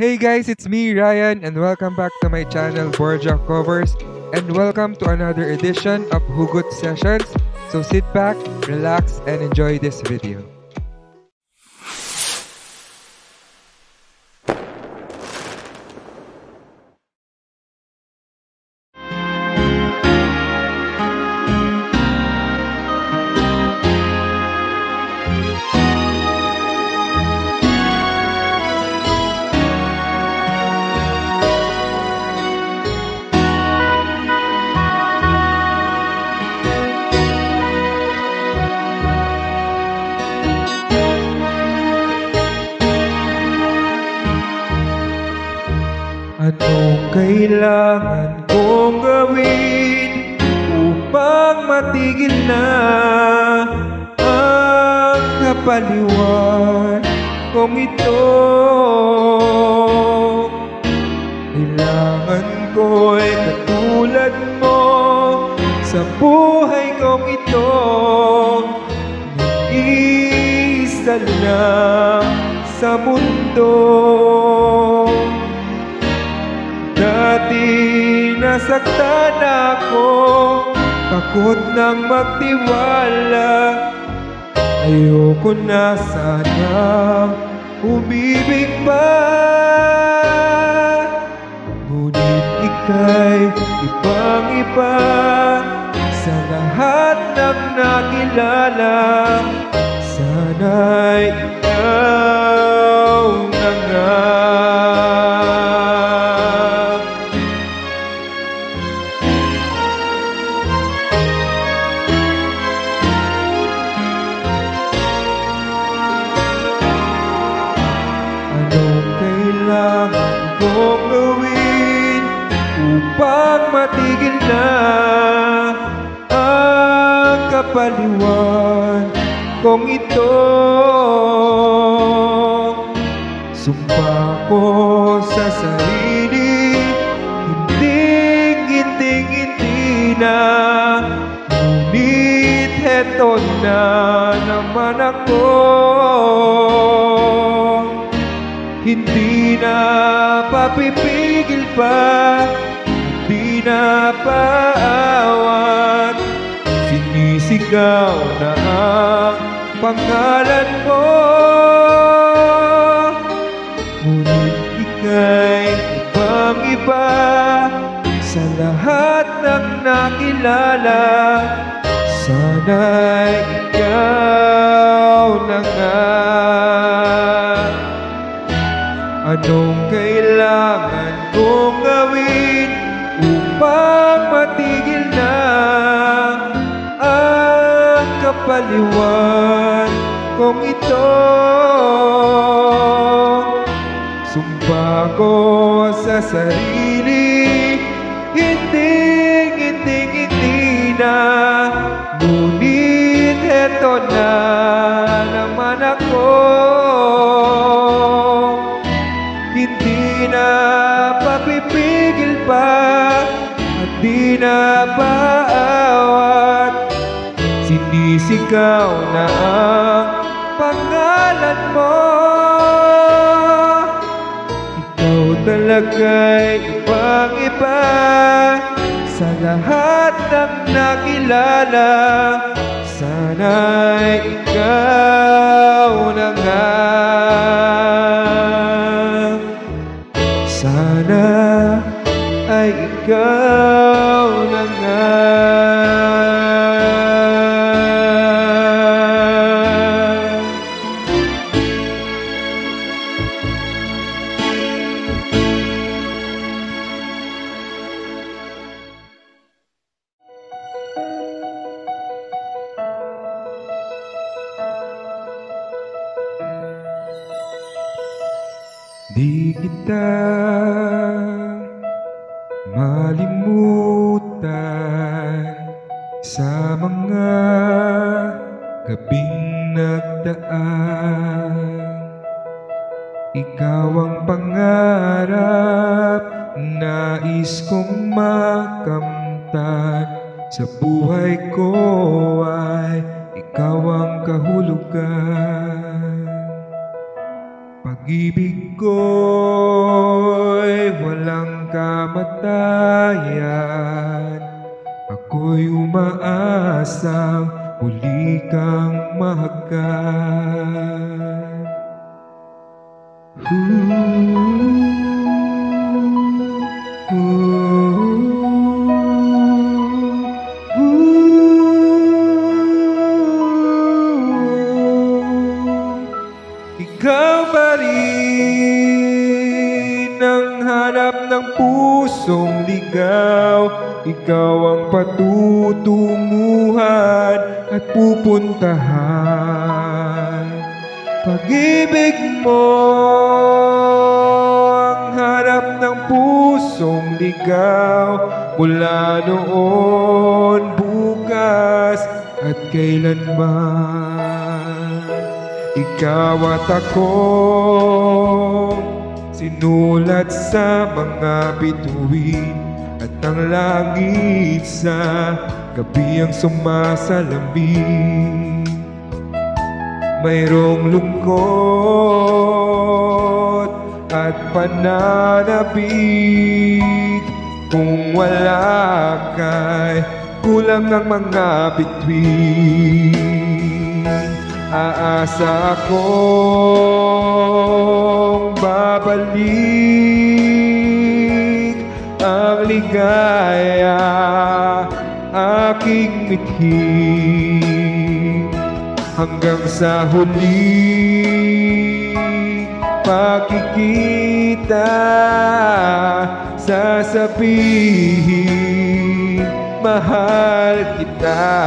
Hey guys, it's me, Ryan, and welcome back to my channel, Borja Covers, and welcome to another edition of Hugot Sessions. So sit back, relax, and enjoy this video. Kailangan kong gawin upang matigil na ang kapaliwan kong ito? Kailangan ko'y katulad mo sa buhay kong ito Nag-iisa lang sa mundo nasaktan ako. Takot nang magtiwala. Ayoko na sana umibig pa. Ngunit ika'y ibang iba Sa lahat ng nakilala. Sana'y ikaw upang matigil na ang kapaliwan kong ito? Sumpa ko sa sarili, hindi, hindi, hindi na Ngunit heto na naman ako hindi na papipigil pa Hindi na paawat Sinisigaw na ang pangalan mo. Ngunit ika'y ibang iba Sa lahat ng nakilala. Sana'y ikaw na nga na ang kapaliwan kong ito? Sumpa ko sa sarili, hindi, hindi, hindi na Ngunit heto na Sinisigaw na ang pangalan mo. Ikaw talaga'y ibang iba Sa lahat ng nakilala. Sana'y ikaw na nga Di kita malimutan sa mga gabing nagdaan. Ikaw ang pangarap, nais kong makamtan sa buhay ko ay ikaw ang kahulugan. Pag Pag-ibig ko'y walang kamatayan. Ako'y umaasang muli kang mahagkan Ikaw ang patutunguhan at pupuntahan. Pag-ibig mo ang hanap ng pusong ligaw Mula noon, bukas at kailanman. Ikaw at ako Sinulat sa mga bituin At ang langit sa gabi ang sumasalamig. Mayroong lungkot at pananabig Kung wala kay kulang ang mga bituin. Aasa akong babalik Ang ligaya aking mithing Hanggang sa huli Pagkikita Sasabihin Mahal kita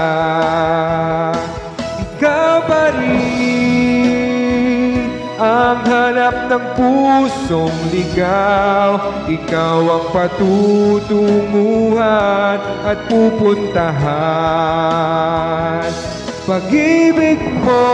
Ang hanap ng pusong ligaw Ikaw ang patutunguhan At pupuntahan. Pag-ibig mo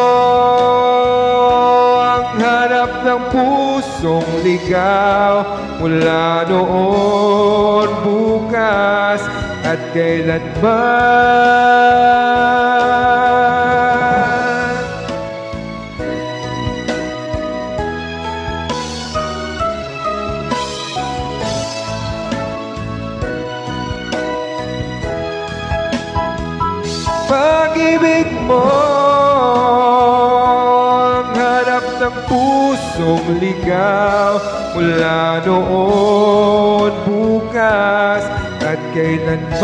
ang hanap ng pusong ligaw Mula noon, bukas at kailanman ligaw Mula noon, bukas at kailanman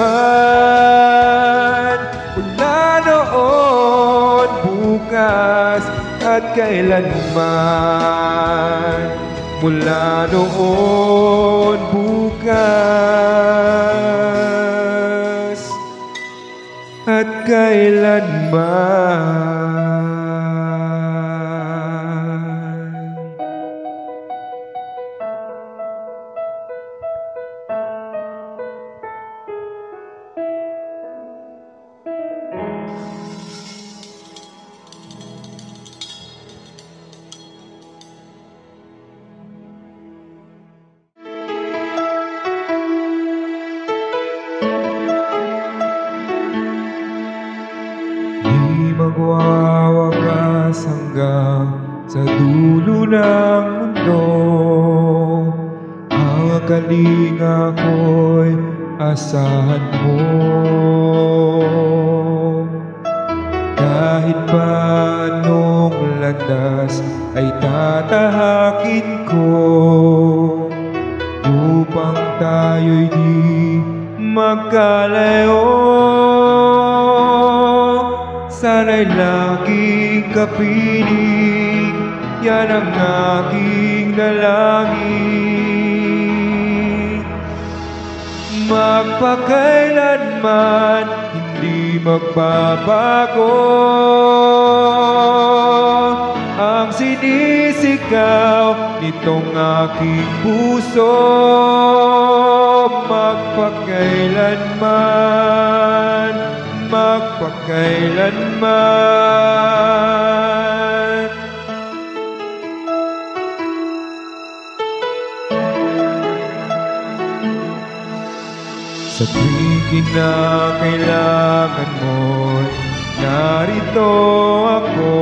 Mula noon, bukas at kailanman Mula noon, bukas at kailanman. Magwawakas hanggang sa dulo ng mundo. Ang kalinga ko'y asahan mo. Kahit pa anong landas ay tatahakin ko Sana'y laging kapiling Yan ang aking dalangin. Magpakailanman Hindi magbabago. Ang sinisigaw Nitong aking puso Magpakailanman Magpakailanman Sa tuwing kinakailangan mo'y narito ako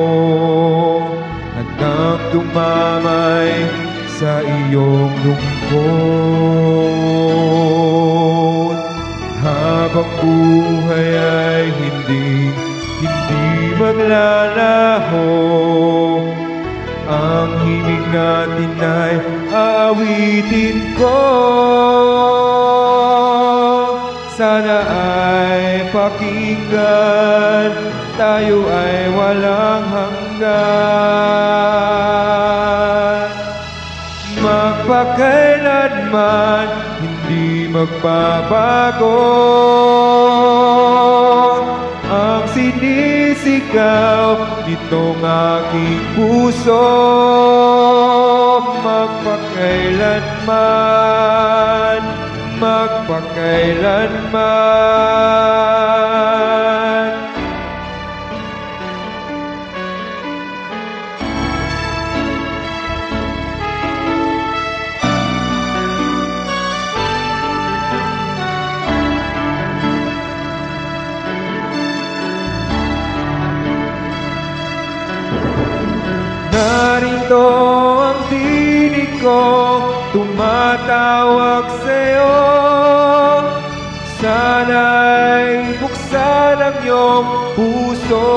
Handang dumamay sa iyong lungkot. Habang buhay ay maglalaho Ang himig natin ay aawitin ko. Sana ay pakinggan Tayo ay walang hanggan. Magpakailanman Hindi magbabago sinisigaw Nitong aking puso Magpakailanman Magpakailanman Narito ang tinig ko Tumatawag sa'yo. Sana'y buksan ang iyong puso.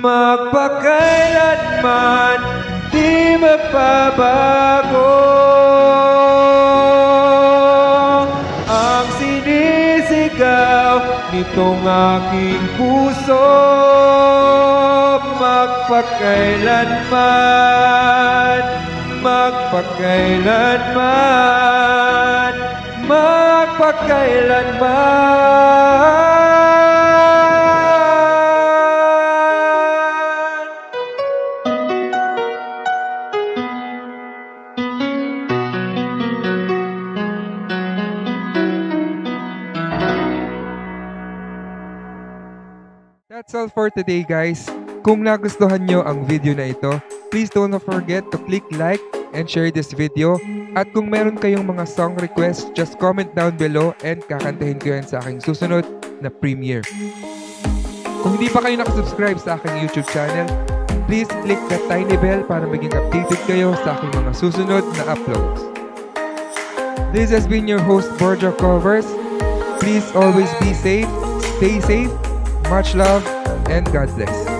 Magpakailanman Di magbabago. Ang sinisigaw Nitong aking puso Magpakailanman Magpakailanman Magpakailanman That's all for today guys. Kung nagustuhan nyo ang video na ito, please don't forget to click like and share this video. At kung meron kayong mga song requests, just comment down below and kakantahin ko yan sa aking susunod na premiere. Kung hindi pa kayo nakasubscribe sa aking YouTube channel, please click the tiny bell para maging updated kayo sa aking mga susunod na uploads. This has been your host, Borja Covers. Please always be safe, stay safe, much love, and God bless.